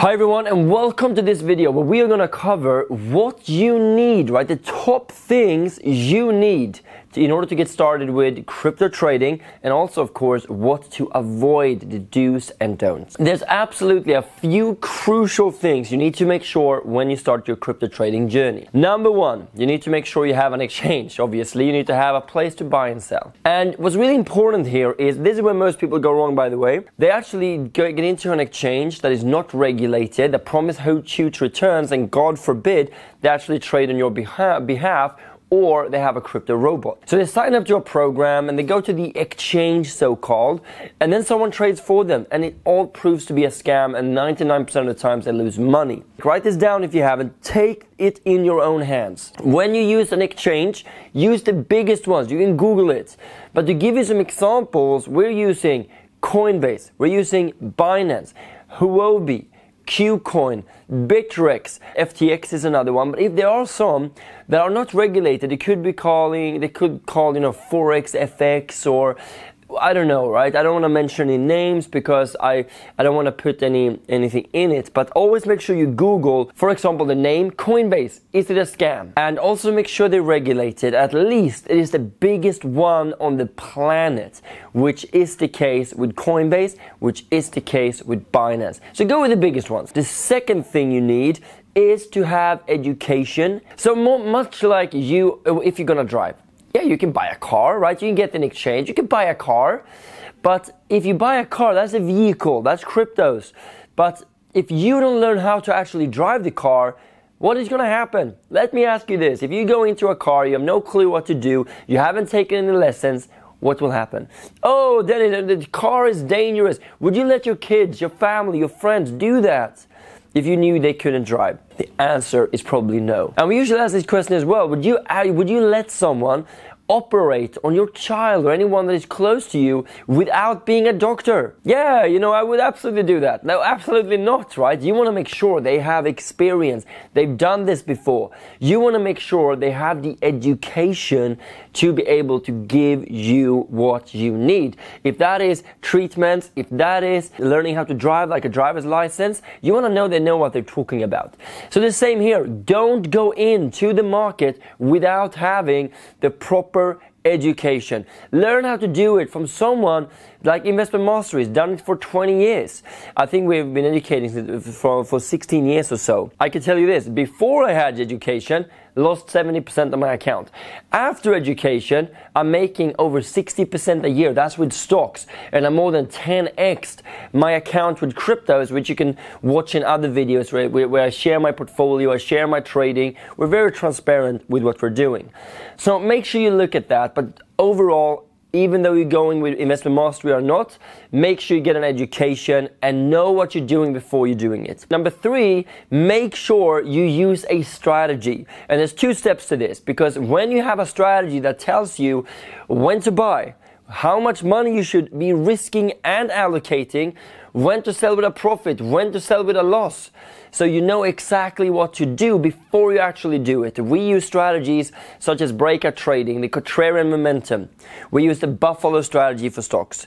Hi everyone and welcome to this video where we are going to cover what you need, right? The top things you need in order to get started with crypto trading and also of course what to avoid, the do's and don'ts. There's absolutely a few crucial things you need to make sure when you start your crypto trading journey. Number one, you need to make sure you have an exchange. Obviously, you need to have a place to buy and sell. And what's really important here is this is where most people go wrong by the way. They actually get into an exchange that is not regulated that promise huge returns, and God forbid they actually trade on your behalf or they have a crypto robot. So they sign up to a program and they go to the exchange, so called, and then someone trades for them, and it all proves to be a scam, and 99% of the times they lose money. Write this down if you haven't. Take it in your own hands. When you use an exchange, use the biggest ones. You can Google it. But to give you some examples, we're using Coinbase, we're using Binance, Huobi, KuCoin, Bittrex, FTX is another one. But if there are some that are not regulated, they could be calling, they could call, you know, Forex FX or I don't know, right? I don't want to mention any names because I, I don't want to put any anything in it. But always make sure you Google, for example, the name Coinbase. Is it a scam? And also make sure they're regulated. At least it is the biggest one on the planet, which is the case with Coinbase, which is the case with Binance. So go with the biggest ones. The second thing you need is to have education. So more, much like you, if you're gonna drive yeah, you can buy a car, right? You can get an exchange. You can buy a car. But if you buy a car, that's a vehicle, that's cryptos. But if you don't learn how to actually drive the car, what is going to happen? Let me ask you this. If you go into a car, you have no clue what to do, you haven't taken any lessons, what will happen? Oh, then the car is dangerous. Would you let your kids, your family, your friends do that? If you knew they couldn't drive? The answer is probably no. And we usually ask this question as well. Would you, would you let someone operate on your child or anyone that is close to you without being a doctor. Yeah, you know, I would absolutely do that. No, absolutely not, right? You want to make sure they have experience. They've done this before. You want to make sure they have the education to be able to give you what you need. If that is treatment, if that is learning how to drive like a driver's license, you want to know they know what they're talking about. So the same here. Don't go into the market without having the proper proper education. Learn how to do it from someone like Investment Mastery has done it for 20 years. I think we've been educating for, for 16 years or so. I can tell you this, before I had education, lost 70% of my account. After education, I'm making over 60% a year. That's with stocks. And I'm more than 10x my account with cryptos, which you can watch in other videos where, where I share my portfolio, I share my trading. We're very transparent with what we're doing. So make sure you look at that. But overall, even though you're going with investment mastery or not, make sure you get an education and know what you're doing before you're doing it. Number three, make sure you use a strategy. And there's two steps to this because when you have a strategy that tells you when to buy, how much money you should be risking and allocating, when to sell with a profit, when to sell with a loss. So you know exactly what to do before you actually do it. We use strategies such as breakout trading, the contrarian momentum. We use the buffalo strategy for stocks.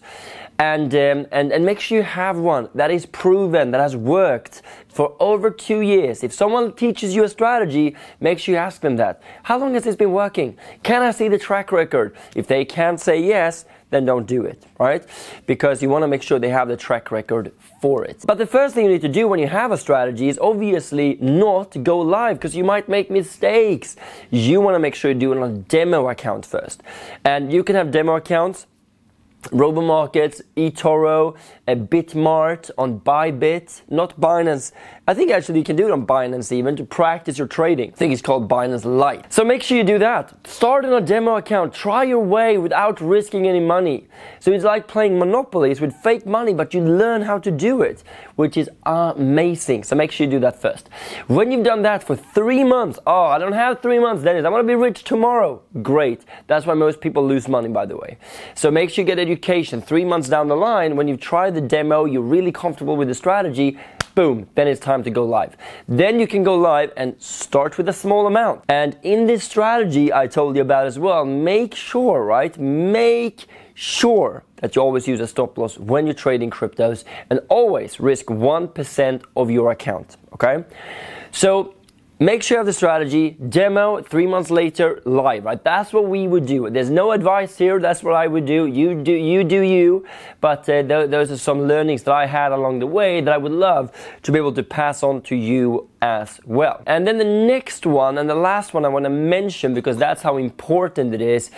And, um, and, and make sure you have one that is proven, that has worked for over two years. If someone teaches you a strategy, make sure you ask them that. How long has this been working? Can I see the track record? If they can't say yes, then don't do it, right? Because you want to make sure they have the track record for it. But the first thing you need to do when you have a strategy is obviously not go live because you might make mistakes. You want to make sure you do it on a demo account first. And you can have demo accounts RoboMarkets, eToro, a Bitmart on Bybit, not Binance. I think actually you can do it on Binance even to practice your trading. I think it's called Binance Lite. So make sure you do that. Start on a demo account. Try your way without risking any money. So it's like playing Monopolies with fake money, but you learn how to do it, which is amazing. So make sure you do that first. When you've done that for three months, oh, I don't have three months, Dennis. I want to be rich tomorrow. Great. That's why most people lose money, by the way. So make sure you get education. Three months down the line, when you've tried the demo, you're really comfortable with the strategy, boom, then it's time to go live. Then you can go live and start with a small amount. And in this strategy I told you about as well, make sure, right? Make sure that you always use a stop loss when you're trading cryptos and always risk 1% of your account. Okay? So Make sure you have the strategy, demo, three months later, live, right? That's what we would do. There's no advice here. That's what I would do. You do you. Do you but uh, th- those are some learnings that I had along the way that I would love to be able to pass on to you as well. And then the next one and the last one I want to mention because that's how important it is,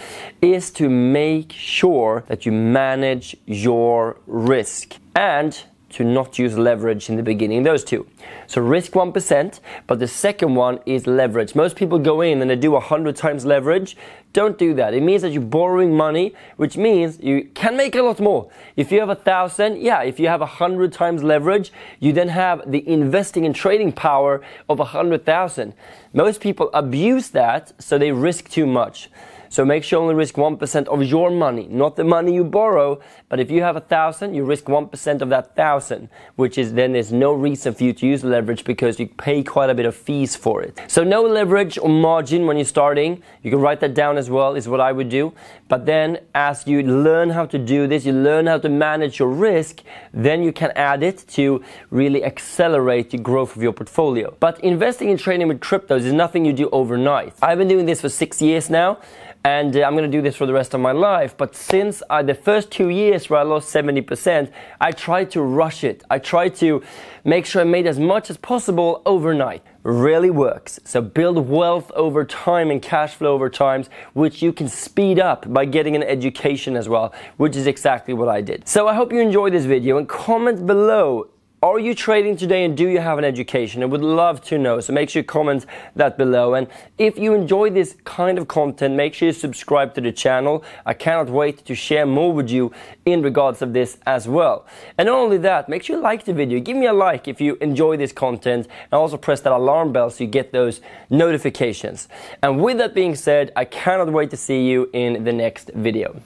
is to make sure that you manage your risk. And to not use leverage in the beginning. Those two. So risk 1%, but the second one is leverage. Most people go in and they do 100 times leverage. Don't do that. It means that you're borrowing money, which means you can make a lot more. If you have a thousand, yeah, if you have a hundred times leverage, you then have the investing and trading power of a hundred thousand. Most people abuse that, so they risk too much. So make sure you only risk 1% of your money, not the money you borrow. But if you have a thousand, you risk 1% of that thousand, which is then there's no reason for you to use leverage because you pay quite a bit of fees for it. So no leverage or margin when you're starting. You can write that down as well, is what I would do. But then as you learn how to do this, you learn how to manage your risk, then you can add it to really accelerate the growth of your portfolio. But investing and trading with cryptos is nothing you do overnight. I've been doing this for six years now and uh, I'm to do this for the rest of my life. But since I, the first two years where I lost 70%, I tried to rush it. I tried to make sure I made as much as possible overnight. Really works. So build wealth over time and cash flow over times, which you can speed up by getting an education as well, which is exactly what I did. So I hope you enjoyed this video and comment below are you trading today and do you have an education? I would love to know. So make sure you comment that below. And if you enjoy this kind of content, make sure you subscribe to the channel. I cannot wait to share more with you in regards of this as well. And not only that, make sure you like the video. Give me a like if you enjoy this content and also press that alarm bell so you get those notifications. And with that being said, I cannot wait to see you in the next video.